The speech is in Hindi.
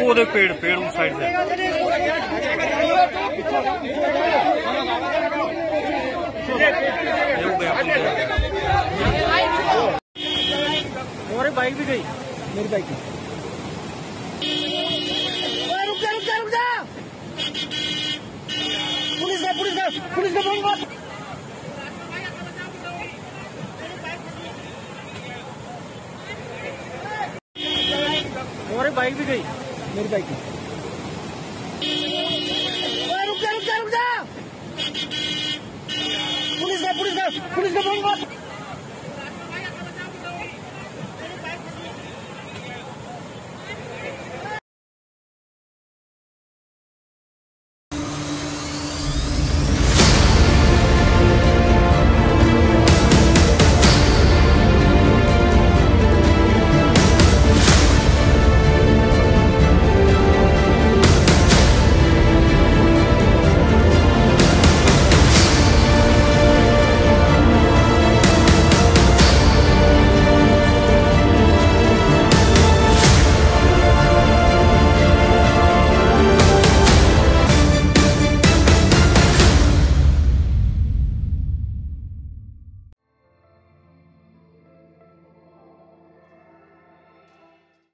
वो देख पेड़ पेड़ उस साइड से हमारी बाइक भी गई मेरी बाइक रुक जा रुक जा रुक जा पुलिस का पुलिस का पुलिस का बाइक भी गई। मेरी बाइक रुक जा रुक जा रुक जा। पुलिस का पुलिस का पुलिस का